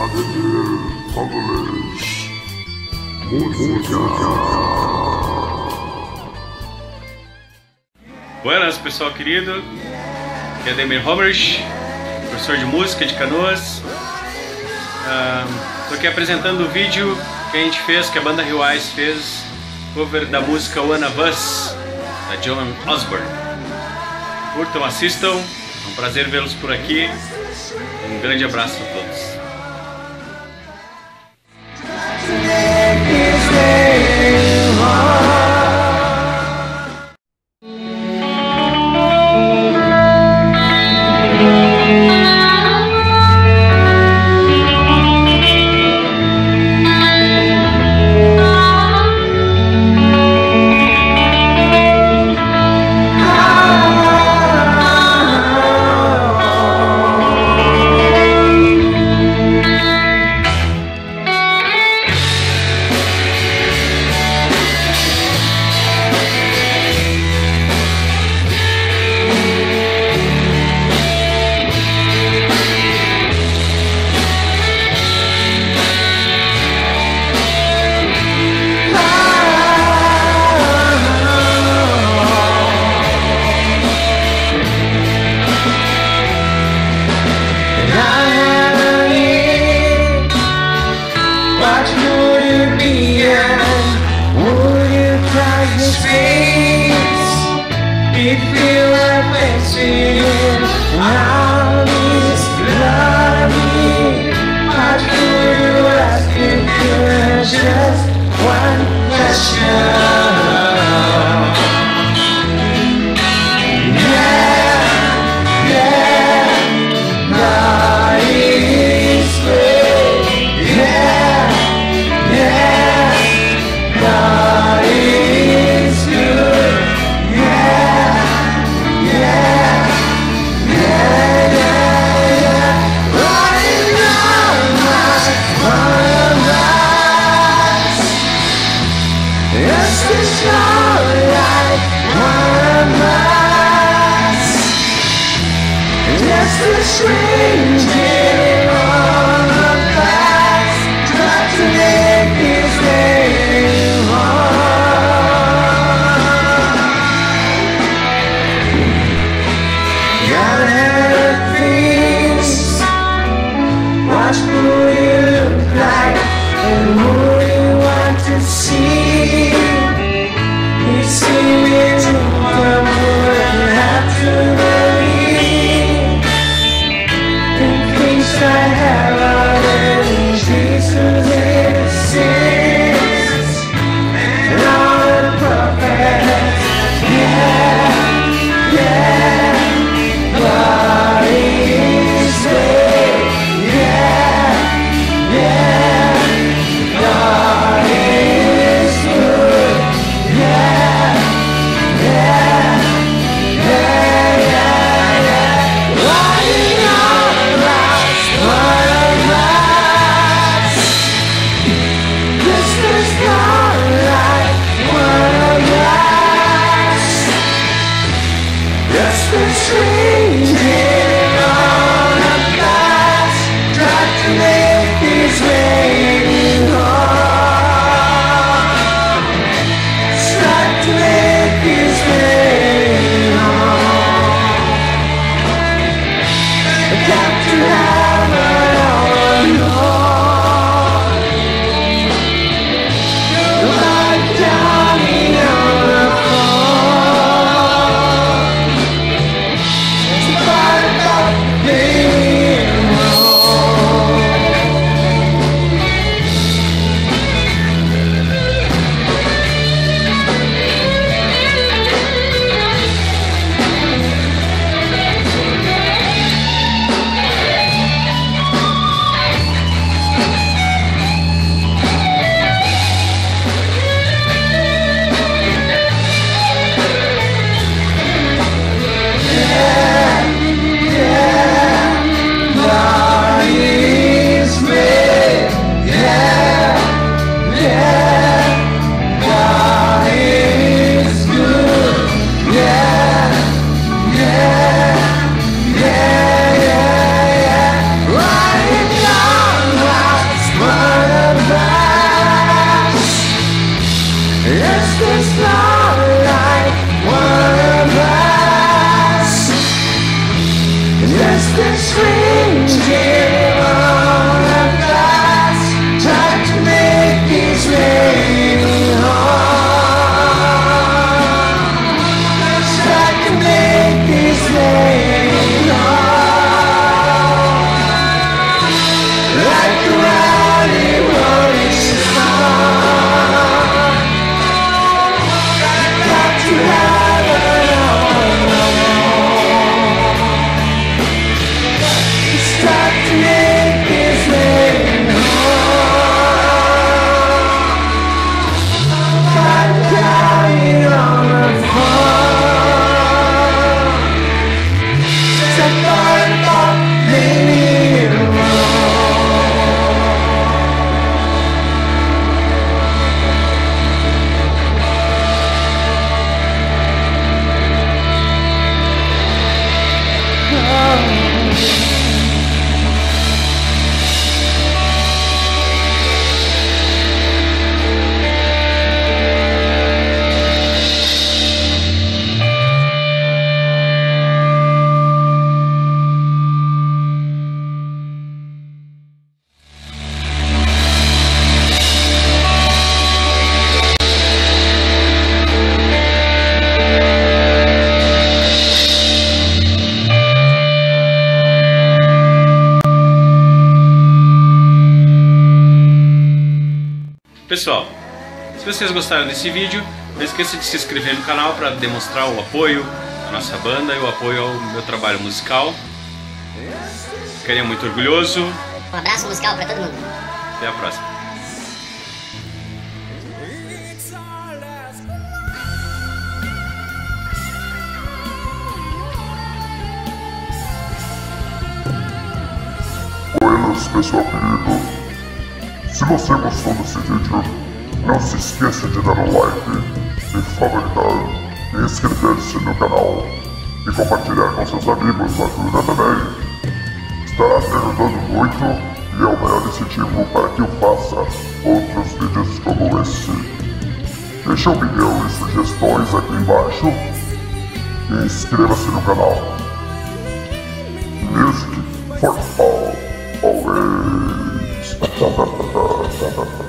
Ademir Robles. Música. Buenas, pessoal querido. Aqui é Ademir Roberts, professor de música de Canoas. Estou aqui apresentando o vídeo que a gente fez, que a banda Rio Eyes fez, cover da música One of Us, da John Osborne. Curtam, assistam, é um prazer vê-los por aqui. Um grande abraço a todos. listening is there. Feel like missing What would you like? And who you want to see? Pessoal, se vocês gostaram desse vídeo, não esqueça de se inscrever no canal para demonstrar o apoio à nossa banda e o apoio ao meu trabalho musical. Ficaria muito orgulhoso. Um abraço musical para todo mundo. Até a próxima. Buenas, pessoal querido. Se você gostou desse vídeo, não se esqueça de dar um like, de favoritar, e inscrever-se no canal e compartilhar com seus amigos ajuda também. Estará me ajudando muito e é o maior incentivo para que eu faça outros vídeos como esse. Deixe opinião e sugestões aqui embaixo e inscreva-se no canal. Music for all Bye-bye.